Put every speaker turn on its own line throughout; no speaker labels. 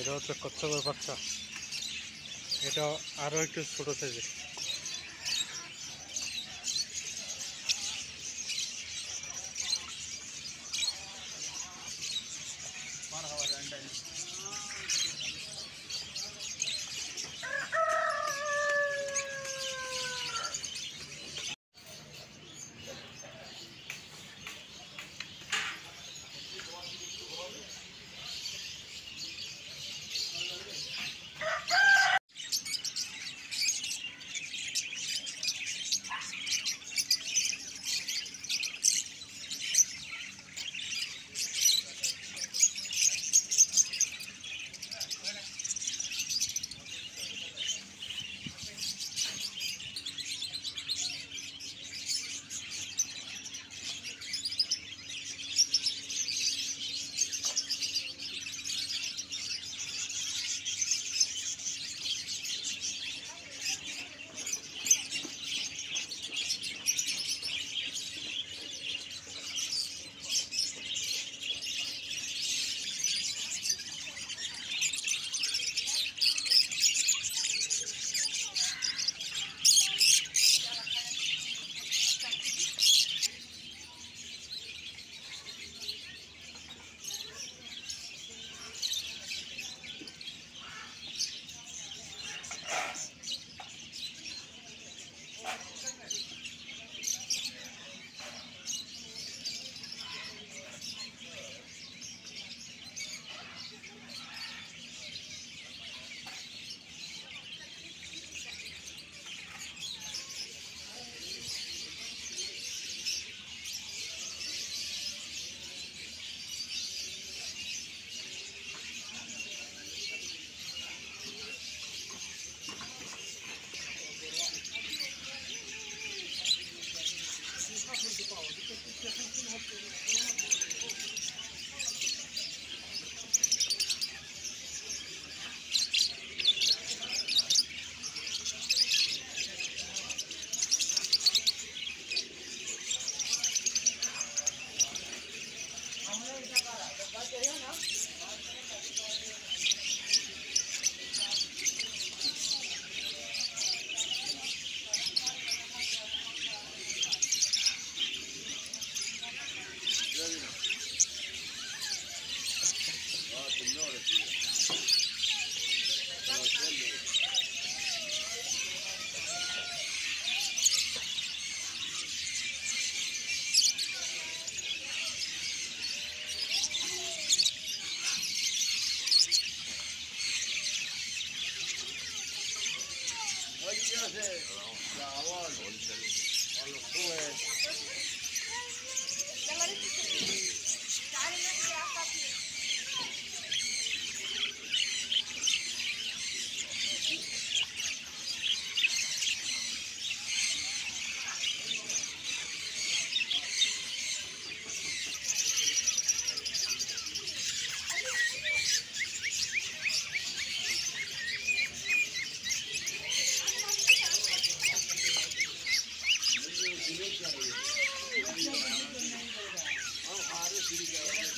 এটা হচ্ছে কচ্ছপের বাচ্চা। এটা আরও একটু ছোটো সাইজের હોલસેલ Here we go.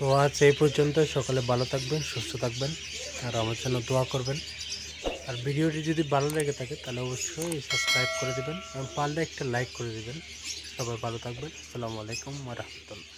তো আজ এই পর্যন্ত। সকালে ভালো থাকবেন, সুস্থ থাকবেন, আর আমার জন্য দোয়া করবেন। আর ভিডিওটি যদি ভালো লেগে থাকে, তাহলে অবশ্যই সাবস্ক্রাইব করে দেবেন, এবং পারলে একটা লাইক করে দেবেন। সবাই ভালো থাকবেন। আসসালামু আলাইকুম রহমতুল্লাহ।